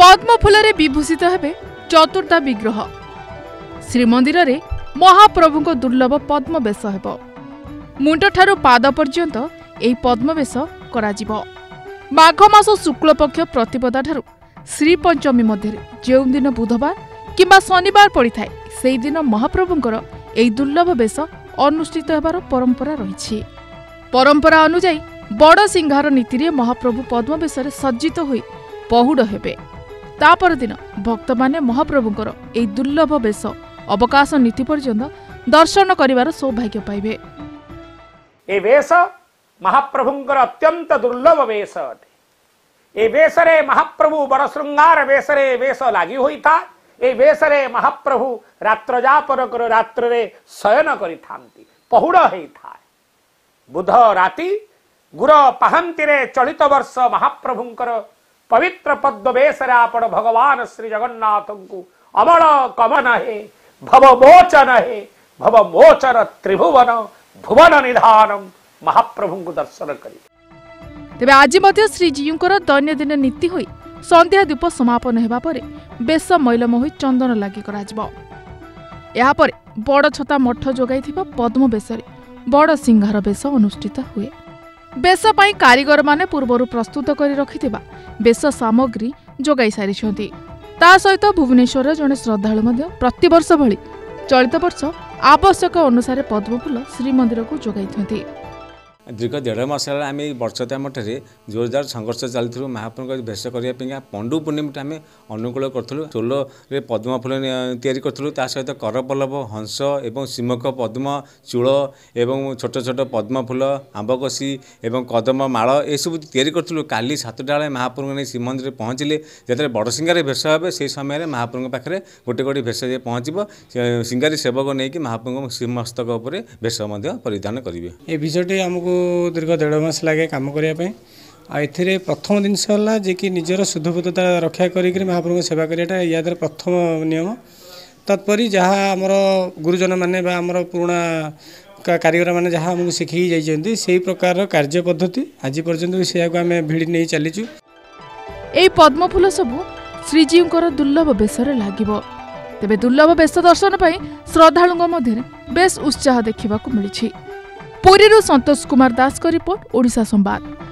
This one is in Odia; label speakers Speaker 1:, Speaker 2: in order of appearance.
Speaker 1: ପଦ୍ମ ଫୁଲରେ ବିଭୂଷିତ ହେବେ ଚତୁର୍ଦ୍ଧା ବିଗ୍ରହ। ଶ୍ରୀମନ୍ଦିରରେ ମହାପ୍ରଭୁଙ୍କ ଦୁର୍ଲଭ ପଦ୍ମବେଶ ହେବ। ମୁଣ୍ଡଠାରୁ ପାଦ ପର୍ଯ୍ୟନ୍ତ ଏହି ପଦ୍ମବେଶ କରାଯିବ। ମାଘ ମାସ ଶୁକ୍ଳପକ୍ଷ ପ୍ରତିପଦାଠାରୁ ଶ୍ରୀପଞ୍ଚମୀ ମଧ୍ୟରେ ଯେଉଁଦିନ ବୁଧବାର କିମ୍ବା ଶନିବାର ପଡ଼ିଥାଏ ସେହିଦିନ ମହାପ୍ରଭୁଙ୍କର ଏହି ଦୁର୍ଲଭ ବେଶ ଅନୁଷ୍ଠିତ ହେବାର ପରମ୍ପରା ରହିଛି। ପରମ୍ପରା ଅନୁଯାୟୀ ବଡ଼ ସିଂହାର ନୀତିରେ ମହାପ୍ରଭୁ ପଦ୍ମବେଶରେ ସଜ୍ଜିତ ହୋଇ ପହୁଡ଼ ହେବେ। ତା ପରଦିନ ଭକ୍ତମାନେ ମହାପ୍ରଭୁଙ୍କର ଏହି ଦୁର୍ଲଭ ବେଶ ଅବକାଶ ନୀତି ପର୍ଯ୍ୟନ୍ତ ଦର୍ଶନ କରିବାର ସୌଭାଗ୍ୟ ପାଇବେ।
Speaker 2: ଏ ବେଶ ମହାପ୍ରଭୁଙ୍କର ଅତ୍ୟନ୍ତ ଦୁର୍ଲଭ ବେଶ ଅଟେ। ଏ ବେଶରେ ମହାପ୍ରଭୁ ବଡ଼ ଶୃଙ୍ଗାର ବେଶରେ ଏ ବେଶ ଲାଗି ହୋଇଥାଏ। ଏ ବେଶରେ ମହାପ୍ରଭୁ ରାତ୍ର ଯାପନ କରି ରାତ୍ରରେ ଶୟନ କରିଥାନ୍ତି ପହୁଡ଼ ହେଇଥାଏ। ବୁଧ ରାତି ଗୁର ପାହାନ୍ତିରେ ଚଳିତ ବର୍ଷ ମହାପ୍ରଭୁଙ୍କର ପବିତ୍ର ପଦ୍ମ ବେଶରେ ଆପଣ ଭଗବାନ ଶ୍ରୀ ଜଗନ୍ନାଥଙ୍କୁ ଅମଳ କମନ ହେ ଭବ ମୋଚନ ହେ ଭବ ମୋଚନ ତ୍ରିଭୁବନ ଭୁବନ ନିଧାନମ ମହାପ୍ରଭୁଙ୍କୁ ଦର୍ଶନ କରିବେ
Speaker 1: ତେବେ ଆଜି ମଧ୍ୟ ଶ୍ରୀଜୀଉଙ୍କର ଦୈନନ୍ଦିନ ନୀତି ହୋଇ ସନ୍ଧ୍ୟା ଧୂପ ସମାପନ ହେବା ପରେ ବେଶ ମୈଲମ ହୋଇ ଚନ୍ଦନ ଲାଗି କରାଯିବ ଏହାପରେ ବଡ଼ ଛତା ମଠ ଯୋଗାଇଥିବା ପଦ୍ମ ବେଶରେ ବଡ଼ ସିଂହାର ବେଶ ଅନୁଷ୍ଠିତ ହୁଏ ବେଶ ପାଇଁ କାରିଗରମାନେ ପୂର୍ବରୁ ପ୍ରସ୍ତୁତ କରି ରଖିଥିବା ବେଶ ସାମଗ୍ରୀ ଯୋଗାଇ ସାରିଛନ୍ତି। ତା ସହିତ ଭୁବନେଶ୍ୱରର ଜଣେ ଶ୍ରଦ୍ଧାଳୁ ମଧ୍ୟ ପ୍ରତିବର୍ଷ ଭଳି ଚଳିତ ବର୍ଷ ଆବଶ୍ୟକ ଅନୁସାରେ ପଦ୍ମଫୁଲ ଶ୍ରୀମନ୍ଦିରକୁ ଯୋଗାଇଛନ୍ତି।
Speaker 3: ଦୀର୍ଘ ଦେଢ଼ ମାସ ହେଲା ଆମେ ଏଇ ବର୍ଷତା ମଠରେ ଜୋରଦାର ସଂଘର୍ଷ ଚାଲିଥିଲୁ ମହାପ୍ରଭୁଙ୍କ ବେଶ କରିବା ପାଇଁକା ପଣ୍ଡୁ ପୂର୍ଣ୍ଣିମାଟା ଆମେ ଅନୁକୂଳ କରୁଥିଲୁ। ଚୋଲରେ ପଦ୍ମ ଫୁଲ ତିଆରି କରୁଥିଲୁ। ତା ସହିତ କରପଲ୍ଲବ ହଂସ ଏବଂ ସିମକ ପଦ୍ମ ଚୂଳ ଏବଂ ଛୋଟ ଛୋଟ ପଦ୍ମ ଫୁଲ ଆମ୍ବକଷି ଏବଂ କଦମ ମାଳ ଏସବୁ ତିଆରି କରୁଥିଲୁ। କାଲି ସାତଟା ବେଳେ ମହାପ୍ରଭୁଙ୍କ ନେଇ ଶ୍ରୀମନ୍ଦିରରେ ପହଞ୍ଚିଲେ। ଯେତେବେଳେ ବଡ଼ ସିଂଗାରେ ଭେଷ ହେବେ ସେହି ସମୟରେ ମହାପ୍ରଭୁଙ୍କ ପାଖରେ ଗୋଟେ ଗୋଟେ ଭେଷ ଯାଇ ପହଞ୍ଚିବ ସିଂଗାରୀ ସେବକ ନେଇକି ମହାପ୍ରଭୁଙ୍କ ଶ୍ରୀମସ୍ତକ ଉପରେ ଭେଷ ମଧ୍ୟ ପରିଧାନ କରିବେ।
Speaker 4: ଏ ବିଷୟଟି ଆମକୁ ଦୀର୍ଘ ଦେଢ଼ ମାସ ଲାଗେ କାମ କରିବା ପାଇଁ। ଆଉ ଏଥିରେ ପ୍ରଥମ ଜିନିଷ ହେଲା ଯେ କି ନିଜର ଶୁଦ୍ଧପୂତତା ରକ୍ଷା କରିକିରି ମହାପ୍ରଭୁଙ୍କ ସେବା କରିବାଟା ୟା ଦ୍ୱାରା ପ୍ରଥମ ନିୟମ। ତତ୍ପରି ଯାହା ଆମର ଗୁରୁଜନମାନେ ବା ଆମର ପୁରୁଣା କାରିଗରମାନେ ଯାହା ଆମକୁ ଶିଖେଇକି ଯାଇଛନ୍ତି ସେହି ପ୍ରକାରର କାର୍ଯ୍ୟ ପଦ୍ଧତି ଆଜି ପର୍ଯ୍ୟନ୍ତ ବି ସେଇଆକୁ ଆମେ ଭିଡ଼ି ନେଇ ଚାଲିଛୁ।
Speaker 1: ଏହି ପଦ୍ମଫୁଲ ସବୁ ଶ୍ରୀଜୀଉଙ୍କର ଦୁର୍ଲଭ ବେଶରେ ଲାଗିବ। ତେବେ ଦୁର୍ଲଭ ବେଶ ଦର୍ଶନ ପାଇଁ ଶ୍ରଦ୍ଧାଳୁଙ୍କ ମଧ୍ୟରେ ବେଶ୍ ଉତ୍ସାହ ଦେଖିବାକୁ ମିଳିଛି। ପୁରୀରୁ ସନ୍ତୋଷ କୁମାର ଦାସଙ୍କ ରିପୋର୍ଟ ଓଡ଼ିଶା ସମ୍ବାଦ